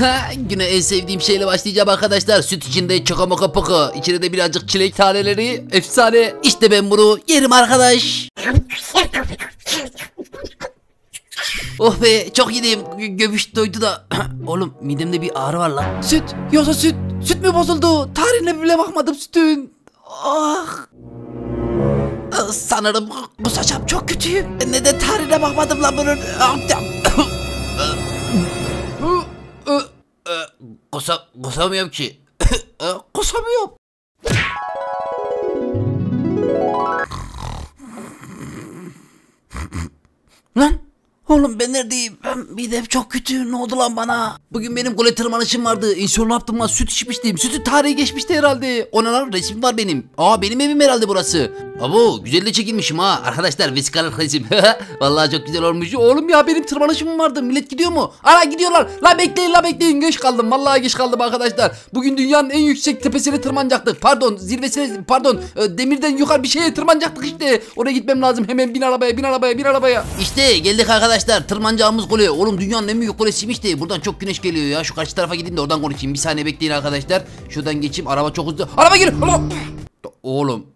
Güne en sevdiğim şeyle başlayacağım arkadaşlar. Süt içinde çokomoka poko. İçine de birazcık çilek taneleri. Efsane. İşte ben bunu yerim arkadaş. Oh be çok yedim. Gö- Göbüş doydu da. Oğlum midemde bir ağrı var lan. Süt. Yoksa süt. Süt mü bozuldu? Tarihine bile bakmadım sütün. Ah. Ah, Sanırım bu saçam çok kötü. Neden tarihine bakmadım lan bunun? Ah, 고삼 고삼이 없 지. 어, 고삼이 없. 난 oğlum ben neredeyim? Ben midem çok kötü. Ne oldu lan bana? Bugün benim kule tırmanışım vardı. İnsiyonu yaptım lan süt içmiştim. Sütün tarihi geçmişti herhalde. Ona lan resim var benim. Aa benim evim herhalde burası. Abo güzel de çekilmişim ha. Arkadaşlar vesikalık resim. Vallahi çok güzel olmuş. Oğlum ya benim tırmanışım vardı. Millet gidiyor mu? Ana gidiyorlar. La bekleyin la bekleyin. Geç kaldım. Vallahi geç kaldım arkadaşlar. Bugün dünyanın en yüksek tepesine tırmanacaktık. Pardon zirvesine pardon e, demirden yukarı bir şeye tırmanacaktık işte. Oraya gitmem lazım. Hemen bin arabaya bin arabaya bin arabaya. İşte geldik arkadaşlar. Tırmanacağımız kule. Oğlum dünyanın en büyük kulesiymiş de. Buradan çok güneş geliyor ya. Şu karşı tarafa gideyim de oradan konuşayım. Bir saniye bekleyin arkadaşlar. Şuradan geçeyim. Araba çok hızlı. Araba geliyor. Allah! Oğlum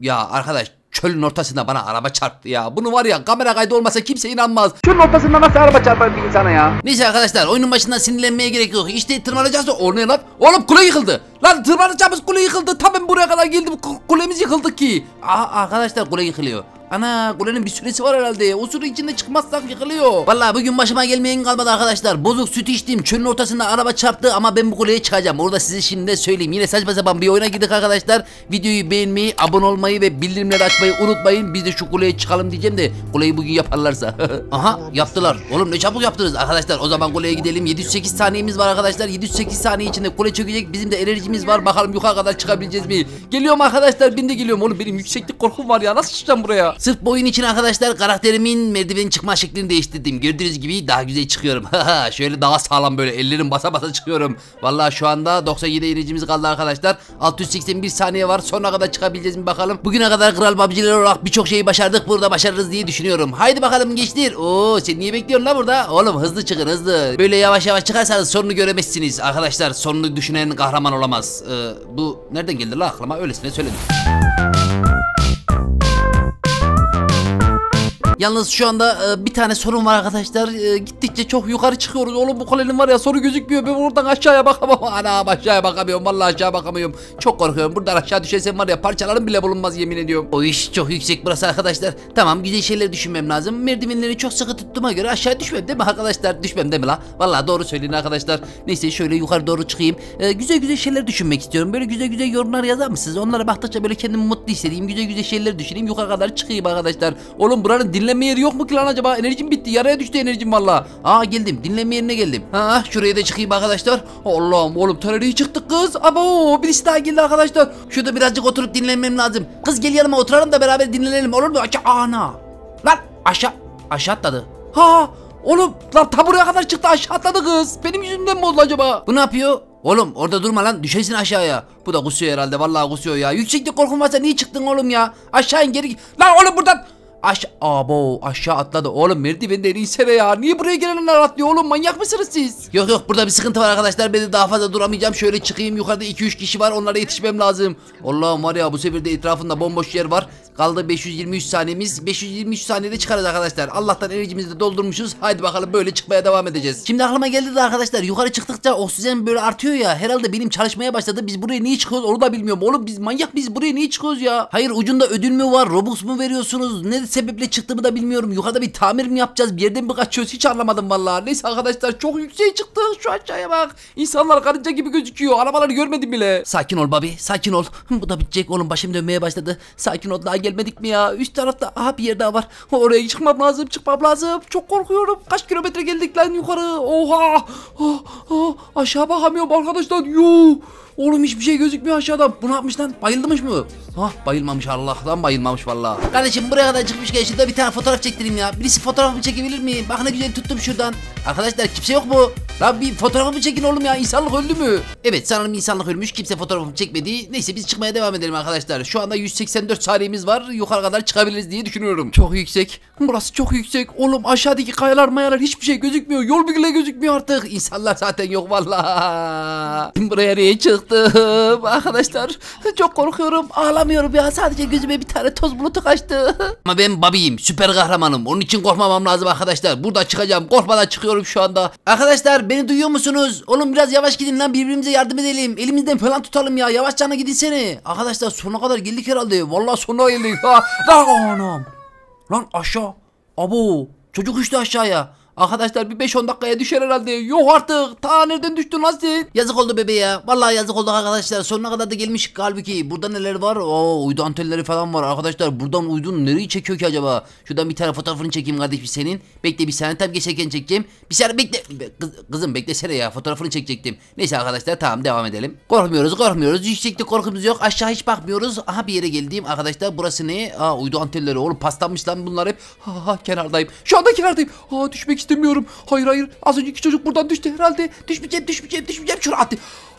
ya arkadaş çölün ortasında bana araba çarptı ya. Bunu var ya kamera kaydı olmasa kimse inanmaz. Çölün ortasında nasıl araba çarpar bir insana ya? Neyse arkadaşlar oyunun başından sinirlenmeye gerek yok. İşte tırmanacağız da o ne lan? Oğlum kule yıkıldı. Lan tırmanacağımız kule yıkıldı. Tam ben buraya kadar geldim. Ku- Kulemiz yıkıldı ki. Aa arkadaşlar kule yıkılıyor. Ana kulenin bir süresi var herhalde. O süre içinde çıkmazsak yıkılıyor. Vallahi bugün başıma gelmeyen kalmadı arkadaşlar. Bozuk süt içtim. Çölün ortasında araba çarptı ama ben bu kuleye çıkacağım. Orada size şimdi de söyleyeyim. Yine saçma sapan bir oyuna girdik arkadaşlar. Videoyu beğenmeyi, abone olmayı ve bildirimleri açmayı unutmayın. Biz de şu kuleye çıkalım diyeceğim de kuleyi bugün yaparlarsa. Aha yaptılar. Oğlum ne çabuk yaptınız arkadaşlar. O zaman kuleye gidelim. 708 saniyemiz var arkadaşlar. 708 saniye içinde kule çökecek. Bizim de enerjimiz var. Bakalım yukarı kadar çıkabileceğiz mi? Geliyorum arkadaşlar. Ben de geliyorum. Oğlum benim yükseklik korkum var ya. Nasıl çıkacağım buraya? Sırf bu oyun için arkadaşlar karakterimin merdiven çıkma şeklini değiştirdim. Gördüğünüz gibi daha güzel çıkıyorum. Şöyle daha sağlam böyle ellerim basa basa çıkıyorum. Vallahi şu anda 97 enerjimiz kaldı arkadaşlar. 681 saniye var. Sonuna kadar çıkabileceğiz mi bakalım. Bugüne kadar kral babciler olarak birçok şeyi başardık. Burada başarırız diye düşünüyorum. Haydi bakalım gençler. Oo sen niye bekliyorsun la burada? Oğlum hızlı çıkın hızlı. Böyle yavaş yavaş çıkarsanız sonunu göremezsiniz. Arkadaşlar sonunu düşünen kahraman olamaz. Ee, bu nereden geldi la aklıma? Öylesine söyledim. Yalnız şu anda e, bir tane sorun var arkadaşlar. E, gittikçe çok yukarı çıkıyoruz. Oğlum bu kulenin var ya soru gözükmüyor. Ben buradan aşağıya bakamam. Ana aşağıya bakamıyorum. Vallahi aşağı bakamıyorum. Çok korkuyorum. Buradan aşağı düşersem var ya parçalarım bile bulunmaz yemin ediyorum. O iş çok yüksek burası arkadaşlar. Tamam güzel şeyler düşünmem lazım. Merdivenleri çok sıkı tuttuğuma göre aşağı düşmem değil mi arkadaşlar? Düşmem değil mi la? Vallahi doğru söyleyin arkadaşlar. Neyse şöyle yukarı doğru çıkayım. E, güzel güzel şeyler düşünmek istiyorum. Böyle güzel güzel yorumlar yazar mısınız? Onlara baktıkça böyle kendimi mutlu hissedeyim. Güzel güzel şeyler düşüneyim. Yukarı kadar çıkayım arkadaşlar. Oğlum buranın dinlenme yeri yok mu ki lan acaba? Enerjim bitti. Yaraya düştü enerjim valla. Aa geldim. Dinlenme yerine geldim. Ha şuraya da çıkayım arkadaşlar. Allah'ım oğlum nereye çıktık kız? Abo birisi daha geldi arkadaşlar. Şurada birazcık oturup dinlenmem lazım. Kız gel yanıma oturalım da beraber dinlenelim olur mu? Aşağı ana. Lan aşağı aşağı atladı. Ha Oğlum lan ta buraya kadar çıktı aşağı atladı kız. Benim yüzümden mi oldu acaba? Bu ne yapıyor? Oğlum orada durma lan düşersin aşağıya. Bu da kusuyor herhalde vallahi kusuyor ya. Yükseklik korkun varsa niye çıktın oğlum ya? Aşağı in geri. Lan oğlum buradan. Aşağı abo aşağı atladı. Oğlum merdivenden insene ya. Niye buraya gelenler atlıyor oğlum manyak mısınız siz? Yok yok burada bir sıkıntı var arkadaşlar. Ben de daha fazla duramayacağım. Şöyle çıkayım yukarıda 2-3 kişi var. Onlara yetişmem lazım. Allah'ım var ya bu sefer de etrafında bomboş yer var. Kaldı 523 saniyemiz. 523 saniyede çıkarız arkadaşlar. Allah'tan enerjimizi de doldurmuşuz. Haydi bakalım böyle çıkmaya devam edeceğiz. Şimdi aklıma geldi de arkadaşlar yukarı çıktıkça oksijen böyle artıyor ya. Herhalde benim çalışmaya başladı. Biz buraya niye çıkıyoruz onu da bilmiyorum. Oğlum biz manyak biz buraya niye çıkıyoruz ya? Hayır ucunda ödül mü var? Robux mu veriyorsunuz? Ne sebeple çıktığımı da bilmiyorum. Yukarıda bir tamir mi yapacağız? Bir yerden mi kaçıyoruz? Hiç anlamadım vallahi. Neyse arkadaşlar çok yükseğe çıktık. Şu aşağıya bak. İnsanlar karınca gibi gözüküyor. Arabaları görmedim bile. Sakin ol babi. Sakin ol. Bu da bitecek oğlum. Başım dönmeye başladı. Sakin ol. Daha gelmedik mi ya? Üst tarafta aha bir yer daha var. Oraya çıkmam lazım. Çıkmam lazım. Çok korkuyorum. Kaç kilometre geldik lan yukarı. Oha. Oh, oh. Aşağı bakamıyorum arkadaşlar. Yuh. Oğlum hiçbir şey gözükmüyor aşağıdan. Bu ne yapmış lan? Bayılmış mı? Hah bayılmamış Allah'tan bayılmamış vallahi. Kardeşim buraya kadar çıkmışken şurada bir tane fotoğraf çektireyim ya. Birisi fotoğrafımı çekebilir mi? Bak ne güzel tuttum şuradan. Arkadaşlar kimse yok mu? Lan bir fotoğrafımı çekin oğlum ya insanlık öldü mü? Evet sanırım insanlık ölmüş kimse fotoğrafımı çekmedi. Neyse biz çıkmaya devam edelim arkadaşlar. Şu anda 184 saniyemiz var yukarı kadar çıkabiliriz diye düşünüyorum. Çok yüksek. Burası çok yüksek. Oğlum aşağıdaki kayalar mayalar hiçbir şey gözükmüyor. Yol bile gözükmüyor artık. İnsanlar zaten yok vallahi. Buraya niye çıktım arkadaşlar? Çok korkuyorum. Ağlamıyorum ya. Sadece gözüme bir tane toz bulutu kaçtı. Ama ben babiyim. Süper kahramanım. Onun için korkmamam lazım arkadaşlar. Burada çıkacağım. Korkmadan çıkıyorum şu anda. Arkadaşlar beni duyuyor musunuz? Oğlum biraz yavaş gidin lan. Birbirimize yardım edelim. Elimizden falan tutalım ya. Yavaşçana gidinsene. Arkadaşlar sonuna kadar geldik herhalde. Vallahi sonuna geldik. Ha. Lan anam. Lan aşağı. Abo. Çocuk düştü aşağıya. Arkadaşlar bir 5-10 dakikaya düşer herhalde. Yok artık. Ta nereden düştün lan? Yazık oldu bebe ya. Vallahi yazık oldu arkadaşlar. Sonuna kadar da gelmiş halbuki. Burada neler var? Oo uydu antenleri falan var arkadaşlar. Buradan uydun nereyi çekiyor ki acaba? Şuradan bir tane fotoğrafını çekeyim kardeşim senin. Bekle bir saniye tabii geçerken çekeceğim. Bir saniye bekle. Be- Kız, kızım beklesene ya. Fotoğrafını çekecektim. Neyse arkadaşlar tamam devam edelim. Korkmuyoruz korkmuyoruz. Yükseklik korkumuz yok. Aşağı hiç bakmıyoruz. Aha bir yere geldim arkadaşlar. Burası ne? Aa uydu antenleri. Oğlum paslanmış lan bunlar hep. Ha, ha kenardayım. Şu anda kenardayım. Aa düşmek istemiyorum. Hayır hayır. Az önceki çocuk buradan düştü herhalde. Düşmeyeceğim düşmeyeceğim düşmeyeceğim. Şuraya attı.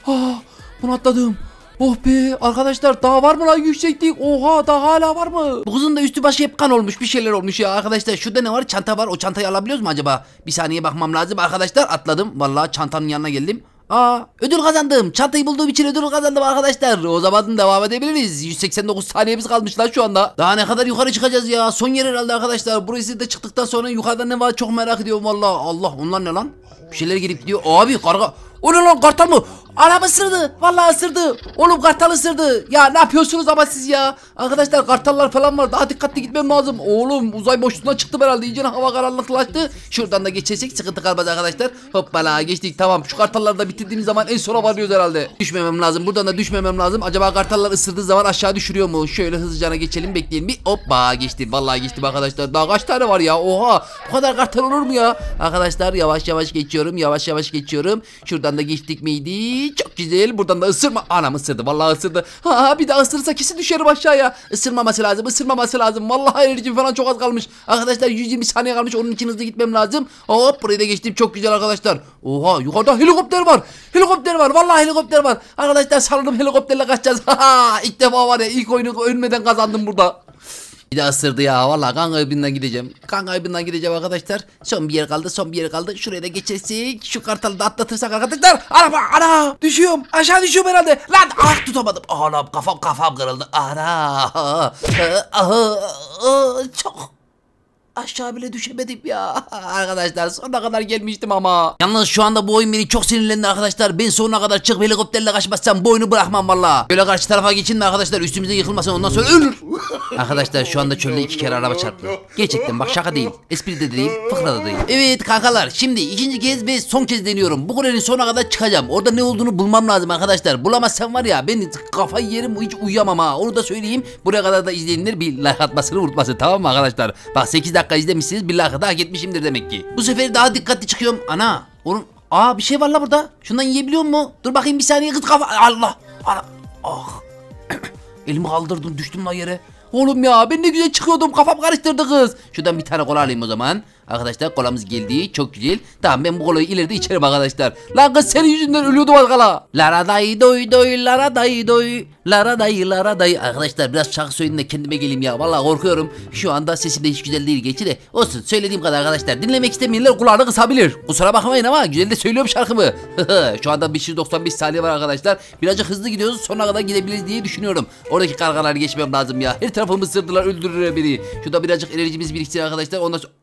Aa bunu atladım. Oh be arkadaşlar daha var mı lan yükseklik? Oha daha hala var mı? Bu kızın da üstü başı hep kan olmuş bir şeyler olmuş ya arkadaşlar. Şurada ne var? Çanta var. O çantayı alabiliyoruz mu acaba? Bir saniye bakmam lazım arkadaşlar. Atladım. Vallahi çantanın yanına geldim. Aa ödül kazandım. Çantayı bulduğum için ödül kazandım arkadaşlar. O zaman devam edebiliriz. 189 saniyemiz kalmış lan şu anda. Daha ne kadar yukarı çıkacağız ya? Son yer herhalde arkadaşlar. Burası da çıktıktan sonra yukarıda ne var çok merak ediyorum valla. Allah onlar ne lan? Bir şeyler gelip gidiyor. Abi karga. Ne lan kartal mı? Anam ısırdı. Vallahi ısırdı. Oğlum kartal ısırdı. Ya ne yapıyorsunuz ama siz ya? Arkadaşlar kartallar falan var. Daha dikkatli gitmem lazım. Oğlum uzay boşluğuna çıktım herhalde. İyice hava karanlıklaştı. Şuradan da geçersek sıkıntı kalmaz arkadaşlar. Hoppala geçtik. Tamam şu kartalları da bitirdiğimiz zaman en sona varıyoruz herhalde. Düşmemem lazım. Buradan da düşmemem lazım. Acaba kartallar ısırdığı zaman aşağı düşürüyor mu? Şöyle hızlıca geçelim. Bekleyelim bir. Hoppa geçtim. Vallahi geçtim arkadaşlar. Daha kaç tane var ya? Oha. Bu kadar kartal olur mu ya? Arkadaşlar yavaş yavaş geçiyorum. Yavaş yavaş geçiyorum. Şuradan da geçtik miydi? Çok güzel. Buradan da ısırma. Anam ısırdı. Vallahi ısırdı. Ha bir daha ısırırsa kesin düşerim aşağıya. Isırmaması lazım. Isırmaması lazım. Vallahi enerjim falan çok az kalmış. Arkadaşlar 120 saniye kalmış. Onun için hızlı gitmem lazım. Hop burayı da geçtim. Çok güzel arkadaşlar. Oha yukarıda helikopter var. Helikopter var. Vallahi helikopter var. Arkadaşlar sarıldım helikopterle kaçacağız. Ha ilk defa var ya ilk oyunu ölmeden kazandım burada. Bir de ısırdı ya vallahi kan kaybından gideceğim. Kan kaybından gideceğim arkadaşlar. Son bir yer kaldı son bir yer kaldı. Şuraya da geçersek şu kartalı da atlatırsak arkadaşlar. Araba ana düşüyorum aşağı düşüyorum herhalde. Lan ah tutamadım. Anam kafam kafam kırıldı. Ana. Ah, çok aşağı bile düşemedim ya. Arkadaşlar sonuna kadar gelmiştim ama. Yalnız şu anda bu oyun beni çok sinirlendi arkadaşlar. Ben sonuna kadar çıkıp helikopterle kaçmazsam bu oyunu bırakmam valla. Böyle karşı tarafa geçin de arkadaşlar üstümüze yıkılmasın ondan sonra ölür. arkadaşlar şu anda çölde iki kere araba çarptı. Gerçekten bak şaka değil. Espri de değil, fıkra da değil. Evet kankalar şimdi ikinci kez ve son kez deniyorum. Bu kulenin sonuna kadar çıkacağım. Orada ne olduğunu bulmam lazım arkadaşlar. Bulamazsam var ya ben kafayı yerim hiç uyuyamam ha. Onu da söyleyeyim. Buraya kadar da izleyenler bir like atmasını unutmasın tamam mı arkadaşlar? Bak 8 dakika izlemişsiniz bir like da hak etmişimdir demek ki. Bu sefer daha dikkatli çıkıyorum. Ana oğlum Aa bir şey var la burada. Şundan yiyebiliyor mu? Dur bakayım bir saniye kız kafa. Allah. Allah. Ah. Elimi kaldırdım düştüm la yere. Oğlum ya ben ne güzel çıkıyordum kafam karıştırdı kız. Şuradan bir tane kola alayım o zaman. Arkadaşlar kolamız geldi çok güzel. Tamam ben bu kolayı ileride içerim arkadaşlar. Lan kız senin yüzünden ölüyordum az kala. Lara day doy doy lara day doy. Lara day lara day. Arkadaşlar biraz şarkı söyleyin de kendime geleyim ya. Vallahi korkuyorum. Şu anda sesim de hiç güzel değil geçti de. Olsun söylediğim kadar arkadaşlar. Dinlemek istemeyenler kulağını kısabilir. Kusura bakmayın ama güzel de söylüyorum şarkımı. Şu anda 595 saniye var arkadaşlar. Birazcık hızlı gidiyoruz. Sonuna kadar gidebiliriz diye düşünüyorum. Oradaki kargaları geçmem lazım ya. Her tarafımı ısırdılar öldürürler beni. Şurada birazcık enerjimiz biriksin arkadaşlar. Ondan sonra...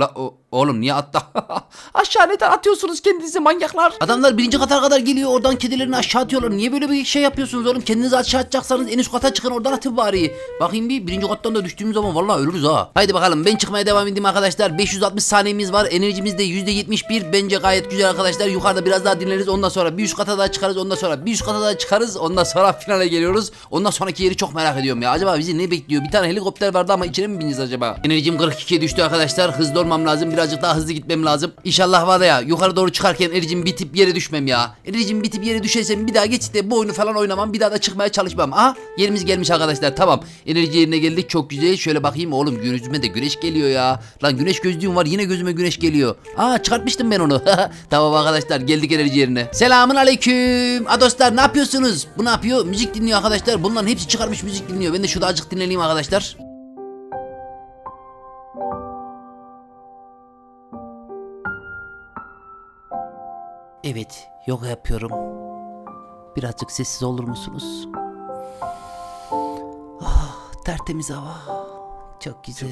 La o, oğlum niye attı? aşağı neden atıyorsunuz kendinizi manyaklar? Adamlar birinci kata kadar geliyor oradan kedilerini aşağı atıyorlar. Niye böyle bir şey yapıyorsunuz oğlum? Kendinizi aşağı atacaksanız en üst kata çıkın oradan atın bari. Bakayım bir birinci kattan da düştüğümüz zaman vallahi ölürüz ha. Haydi bakalım ben çıkmaya devam edeyim arkadaşlar. 560 saniyemiz var. Enerjimiz de %71. Bence gayet güzel arkadaşlar. Yukarıda biraz daha dinleriz. Ondan sonra bir üst kata daha çıkarız. Ondan sonra bir üst kata daha çıkarız. Ondan sonra finale geliyoruz. Ondan sonraki yeri çok merak ediyorum ya. Acaba bizi ne bekliyor? Bir tane helikopter vardı ama içine mi bineceğiz acaba? Enerjim 42'ye düştü arkadaşlar. Hızlı almam lazım. Birazcık daha hızlı gitmem lazım. İnşallah var ya yukarı doğru çıkarken enerjim bitip yere düşmem ya. Enerjim bitip yere düşersem bir daha geçti bu oyunu falan oynamam. Bir daha da çıkmaya çalışmam. Aha yerimiz gelmiş arkadaşlar. Tamam. Enerji yerine geldik. Çok güzel. Şöyle bakayım oğlum gözüme de güneş geliyor ya. Lan güneş gözlüğüm var. Yine gözüme güneş geliyor. Aa çıkartmıştım ben onu. tamam arkadaşlar geldik enerji yerine. Selamun aleyküm. Adoslar ne yapıyorsunuz? Bu ne yapıyor? Müzik dinliyor arkadaşlar. Bunların hepsi çıkarmış müzik dinliyor. Ben de şurada azıcık dinleneyim arkadaşlar. Evet, yoga yapıyorum. Birazcık sessiz olur musunuz? Ah, tertemiz hava. Çok güzel.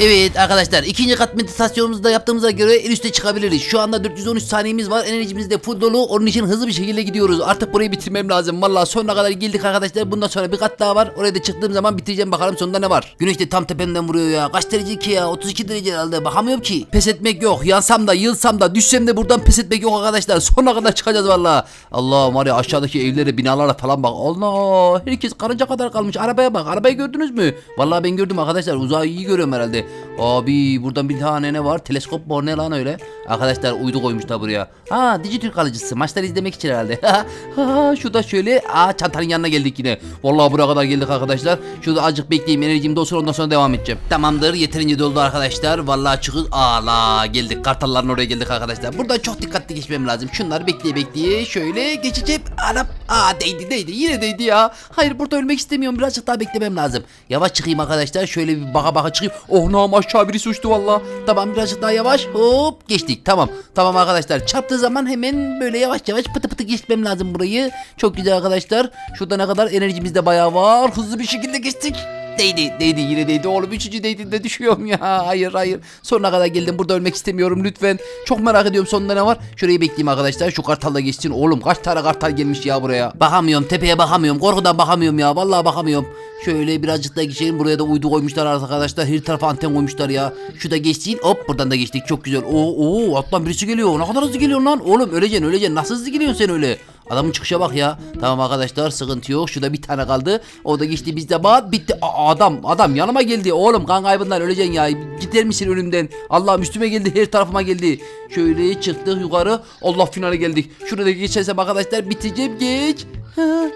Evet arkadaşlar ikinci kat meditasyonumuzu da yaptığımıza göre en üste çıkabiliriz. Şu anda 413 saniyemiz var. Enerjimiz de full dolu. Onun için hızlı bir şekilde gidiyoruz. Artık burayı bitirmem lazım. Vallahi sonuna kadar geldik arkadaşlar. Bundan sonra bir kat daha var. Oraya da çıktığım zaman bitireceğim. Bakalım sonunda ne var. Güneş de tam tepemden vuruyor ya. Kaç derece ki ya? 32 derece herhalde. Bakamıyorum ki. Pes etmek yok. Yansam da yılsam da düşsem de buradan pes etmek yok arkadaşlar. Sonuna kadar çıkacağız vallahi. Allah var ya aşağıdaki evlere binalara falan bak. Allah herkes karınca kadar kalmış. Arabaya bak. Arabayı gördünüz mü? Vallahi ben gördüm arkadaşlar. Uzağı iyi görüyorum herhalde. 力で Abi buradan bir tane ne var? Teleskop mu ne lan öyle? Arkadaşlar uydu koymuşlar buraya. Ha Dijitürk alıcısı. Maçları izlemek için herhalde. ha şurada şöyle. Aa çantanın yanına geldik yine. Vallahi buraya kadar geldik arkadaşlar. Şurada azıcık bekleyeyim. Enerjim dolsun ondan sonra devam edeceğim. Tamamdır. Yeterince doldu arkadaşlar. Vallahi çıkız. Ala geldik. Kartalların oraya geldik arkadaşlar. Buradan çok dikkatli geçmem lazım. Şunları bekleye bekleye şöyle geçeceğim. Anam. Aa değdi değdi. Yine değdi ya. Hayır burada ölmek istemiyorum. Birazcık daha beklemem lazım. Yavaş çıkayım arkadaşlar. Şöyle bir baka baka çıkayım. Oh nam aşağı birisi uçtu valla. Tamam birazcık daha yavaş. Hop geçtik. Tamam. Tamam arkadaşlar. Çarptığı zaman hemen böyle yavaş yavaş pıtı pıtı geçmem lazım burayı. Çok güzel arkadaşlar. Şurada ne kadar enerjimiz de bayağı var. Hızlı bir şekilde geçtik. Değdi, değdi yine değdi oğlum. Üçüncü değdiğinde düşüyorum ya. Hayır hayır. Sonuna kadar geldim. Burada ölmek istemiyorum lütfen. Çok merak ediyorum sonunda ne var. Şurayı bekleyeyim arkadaşlar. Şu kartalla geçsin. Oğlum kaç tane kartal gelmiş ya buraya. Bakamıyorum. Tepeye bakamıyorum. Korkudan bakamıyorum ya. Vallahi bakamıyorum. Şöyle birazcık da geçelim. Buraya da uydu koymuşlar arkadaşlar. Her tarafa anten koymuşlar ya. Şu da geçsin. Hop buradan da geçtik. Çok güzel. Oo, oo alttan birisi geliyor. Ne kadar hızlı geliyor lan. Oğlum öleceksin öleceksin. Nasıl hızlı geliyorsun sen öyle? Adamın çıkışa bak ya. Tamam arkadaşlar sıkıntı yok. Şurada bir tane kaldı. O da geçti bizde bat bitti. Aa, adam adam yanıma geldi. Oğlum kan kaybından öleceksin ya. Gider misin önümden? Allah'ım üstüme geldi her tarafıma geldi. Şöyle çıktık yukarı. Allah finale geldik. Şurada geçersem arkadaşlar biteceğim geç.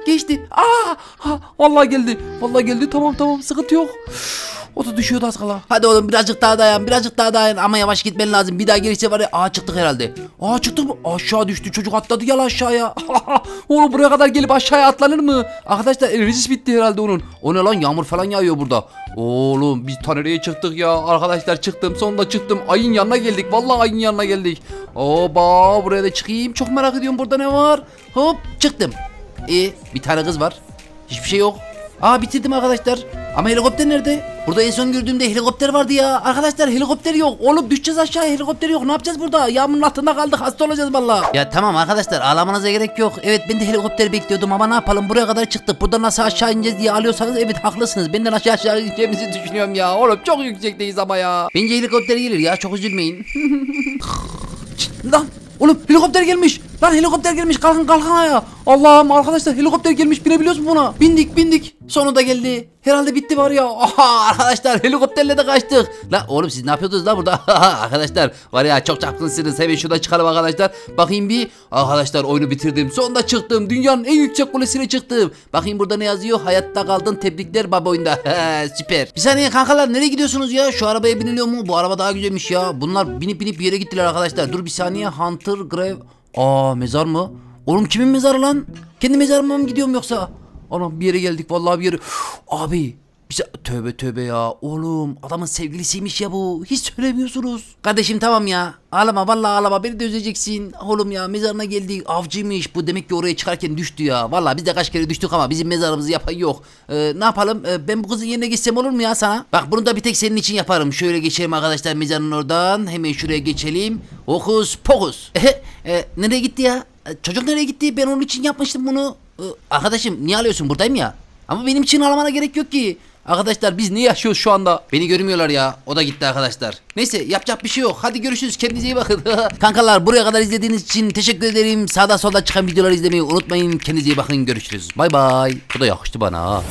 Geçti. Aa, ha, vallahi geldi. Vallahi geldi. Tamam tamam sıkıntı yok. Da düşüyordu az kala. Hadi oğlum birazcık daha dayan birazcık daha dayan ama yavaş gitmen lazım. Bir daha gelirse var ya aa çıktık herhalde. Aa çıktık mı? Aşağı düştü çocuk atladı gel aşağıya. oğlum buraya kadar gelip aşağıya atlanır mı? Arkadaşlar enerjisi bitti herhalde onun. O ne lan yağmur falan yağıyor burada. Oğlum biz ta nereye çıktık ya? Arkadaşlar çıktım sonunda çıktım. Ayın yanına geldik. Vallahi ayın yanına geldik. Oba buraya da çıkayım. Çok merak ediyorum burada ne var? Hop çıktım. E bir tane kız var. Hiçbir şey yok. Aa bitirdim arkadaşlar. Ama helikopter nerede? Burada en son gördüğümde helikopter vardı ya. Arkadaşlar helikopter yok. Oğlum düşeceğiz aşağıya helikopter yok. Ne yapacağız burada? Yağmurun altında kaldık. Hasta olacağız valla. Ya tamam arkadaşlar ağlamanıza gerek yok. Evet ben de helikopter bekliyordum ama ne yapalım buraya kadar çıktık. Burada nasıl aşağı ineceğiz diye alıyorsanız evet haklısınız. Ben de nasıl aşağı ineceğimizi düşünüyorum ya. Oğlum çok yüksekteyiz ama ya. Bence helikopter gelir ya çok üzülmeyin. Lan Oğlum helikopter gelmiş. Lan helikopter gelmiş. Kalkın kalkın ayağa. Allah'ım arkadaşlar helikopter gelmiş. Binebiliyoruz mu buna? Bindik bindik. Sonunda geldi. Herhalde bitti var ya. Aha arkadaşlar helikopterle de kaçtık. Lan oğlum siz ne yapıyordunuz la burada? arkadaşlar var ya çok çapkınsınız. Hemen şurada çıkalım arkadaşlar. Bakayım bir. Arkadaşlar oyunu bitirdim. Sonunda çıktım. Dünyanın en yüksek kulesine çıktım. Bakayım burada ne yazıyor? Hayatta kaldın. Tebrikler baba oyunda. Süper. Bir saniye kankalar nereye gidiyorsunuz ya? Şu arabaya biniliyor mu? Bu araba daha güzelmiş ya. Bunlar binip binip bir yere gittiler arkadaşlar. Dur bir saniye. Hunter Grave. Aa mezar mı? Oğlum kimin mezarı lan? Kendi mezarıma mı gidiyorum yoksa? Anam bir yere geldik vallahi bir yere. Abi bize tövbe tövbe ya. Oğlum adamın sevgilisiymiş ya bu. Hiç söylemiyorsunuz. Kardeşim tamam ya. Ağlama vallahi ağlama beni de üzeceksin. Oğlum ya mezarına geldik. Avcıymış. Bu demek ki oraya çıkarken düştü ya. Vallahi biz de kaç kere düştük ama bizim mezarımızı yapan yok. Ee, ne yapalım? Ee, ben bu kızın yerine geçsem olur mu ya sana? Bak bunu da bir tek senin için yaparım. Şöyle geçelim arkadaşlar mezarın oradan. Hemen şuraya geçelim. Okus pokus. ee, nereye gitti ya? Ee, Çocuk nereye gitti? Ben onun için yapmıştım bunu. Ee, arkadaşım niye alıyorsun? Buradayım ya. Ama benim için alamana gerek yok ki. Arkadaşlar biz ne yaşıyoruz şu anda? Beni görmüyorlar ya. O da gitti arkadaşlar. Neyse yapacak bir şey yok. Hadi görüşürüz. Kendinize iyi bakın. Kankalar buraya kadar izlediğiniz için teşekkür ederim. Sağda solda çıkan videoları izlemeyi unutmayın. Kendinize iyi bakın. Görüşürüz. Bay bay. Bu da yakıştı bana.